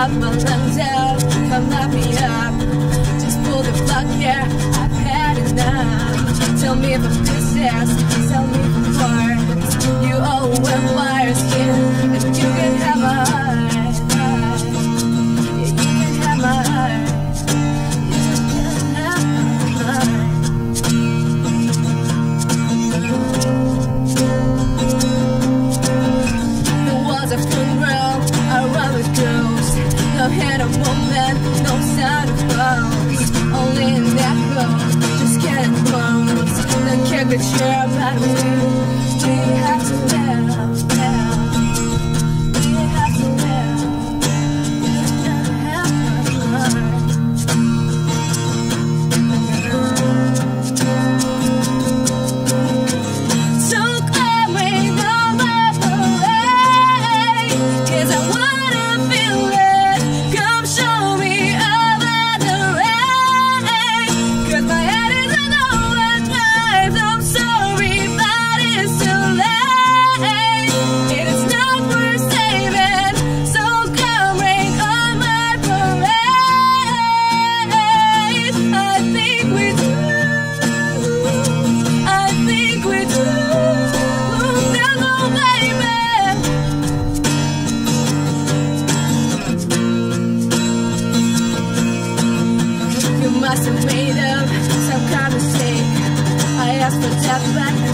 up, my lungs out, come lock me up. Just pull the plug, yeah, I've had enough. Tell me if I'm possessed. I'm a woman, no side of bones Only in that just can't bones The caricature of my must have made up some kind of mistake. I asked for death but.